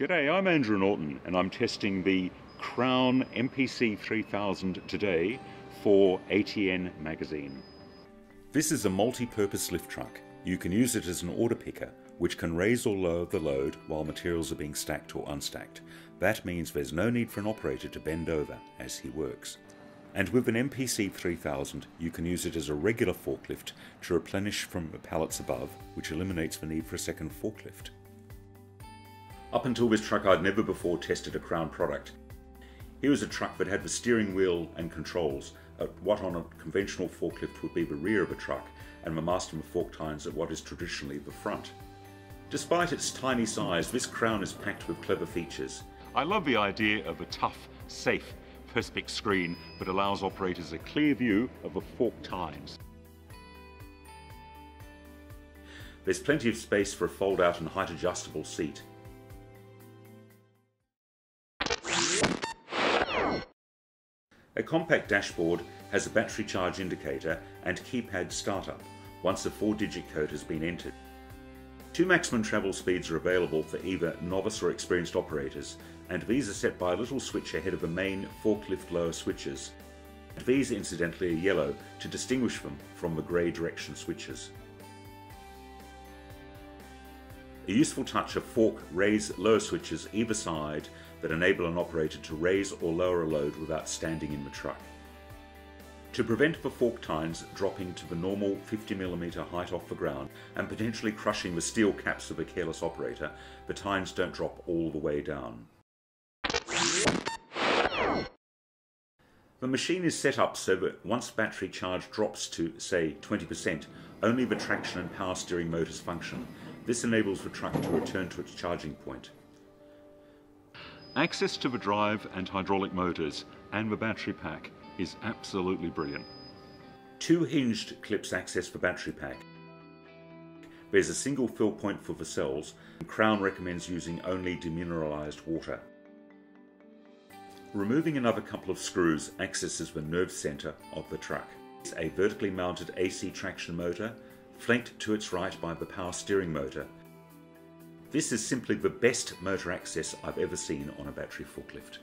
G'day, I'm Andrew Norton and I'm testing the Crown MPC 3000 today for ATN magazine. This is a multi-purpose lift truck. You can use it as an order picker, which can raise or lower the load while materials are being stacked or unstacked. That means there's no need for an operator to bend over as he works. And with an MPC 3000, you can use it as a regular forklift to replenish from the pallets above, which eliminates the need for a second forklift. Up until this truck I'd never before tested a Crown product. Here was a truck that had the steering wheel and controls at what on a conventional forklift would be the rear of a truck and the master of fork tines at what is traditionally the front. Despite its tiny size, this Crown is packed with clever features. I love the idea of a tough, safe, Perspex screen that allows operators a clear view of the fork tines. There's plenty of space for a fold-out and height adjustable seat. A compact dashboard has a battery charge indicator and keypad startup once a four-digit code has been entered. Two maximum travel speeds are available for either novice or experienced operators, and these are set by a little switch ahead of the main forklift lower switches. These incidentally are yellow to distinguish them from the grey direction switches. A useful touch of fork raise lower switches either side that enable an operator to raise or lower a load without standing in the truck. To prevent the fork tines dropping to the normal 50mm height off the ground and potentially crushing the steel caps of a careless operator, the tines don't drop all the way down. The machine is set up so that once battery charge drops to, say, 20%, only the traction and power steering motors function, this enables the truck to return to its charging point. Access to the drive and hydraulic motors and the battery pack is absolutely brilliant. Two hinged clips access the battery pack. There's a single fill point for the cells, and Crown recommends using only demineralized water. Removing another couple of screws accesses the nerve center of the truck. It's a vertically mounted AC traction motor flanked to its right by the power steering motor. This is simply the best motor access I've ever seen on a battery forklift.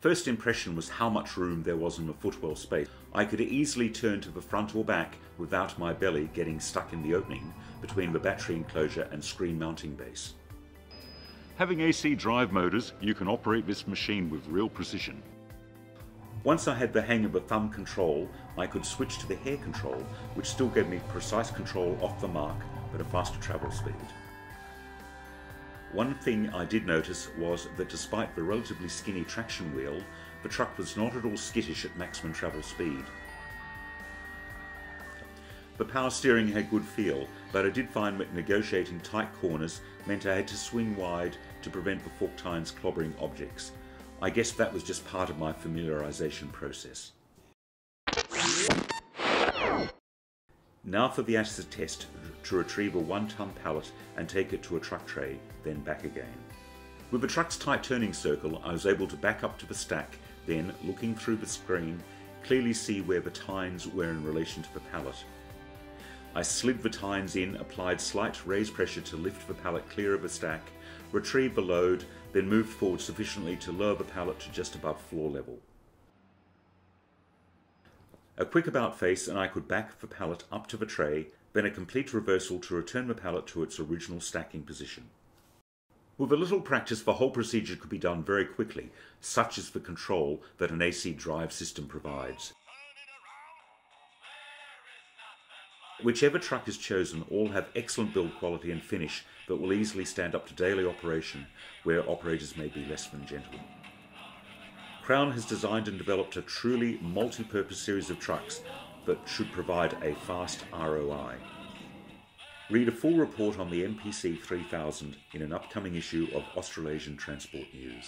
First impression was how much room there was in the footwell space. I could easily turn to the front or back without my belly getting stuck in the opening between the battery enclosure and screen mounting base. Having AC drive motors, you can operate this machine with real precision. Once I had the hang of the thumb control, I could switch to the hare control, which still gave me precise control off the mark, but a faster travel speed. One thing I did notice was that despite the relatively skinny traction wheel, the truck was not at all skittish at maximum travel speed. The power steering had good feel, but I did find that negotiating tight corners meant I had to swing wide to prevent the fork tines clobbering objects. I guess that was just part of my familiarization process. Now for the acid test to retrieve a one ton pallet and take it to a truck tray, then back again. With the truck's tight turning circle, I was able to back up to the stack, then, looking through the screen, clearly see where the tines were in relation to the pallet. I slid the tines in, applied slight raise pressure to lift the pallet clear of the stack, retrieved the load, then moved forward sufficiently to lower the pallet to just above floor level. A quick about face and I could back the pallet up to the tray, then a complete reversal to return the pallet to its original stacking position. With a little practice, the whole procedure could be done very quickly, such is the control that an AC drive system provides. Whichever truck is chosen, all have excellent build quality and finish that will easily stand up to daily operation where operators may be less than gentle. Crown has designed and developed a truly multi-purpose series of trucks that should provide a fast ROI. Read a full report on the MPC 3000 in an upcoming issue of Australasian Transport News.